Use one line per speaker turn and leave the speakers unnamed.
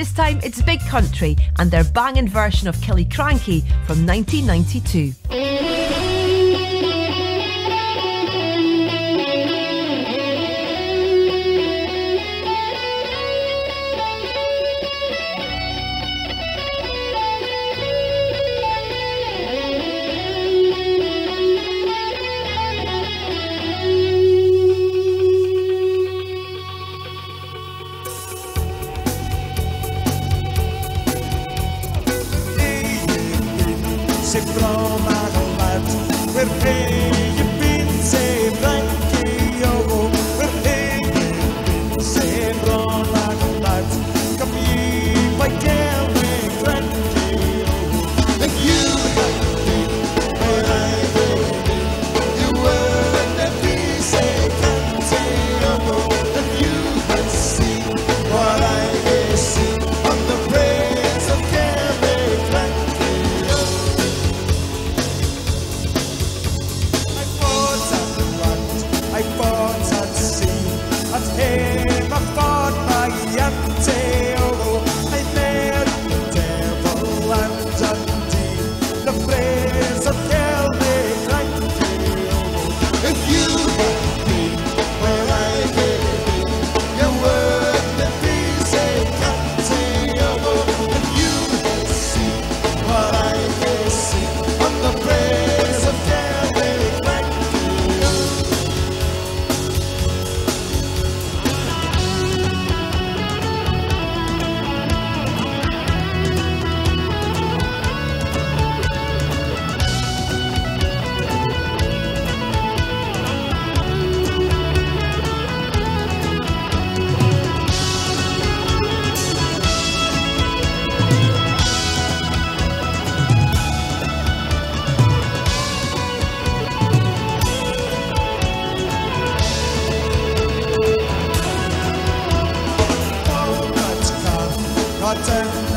This time it's Big Country and their banging version of Killiecrankie from 1992.
The place.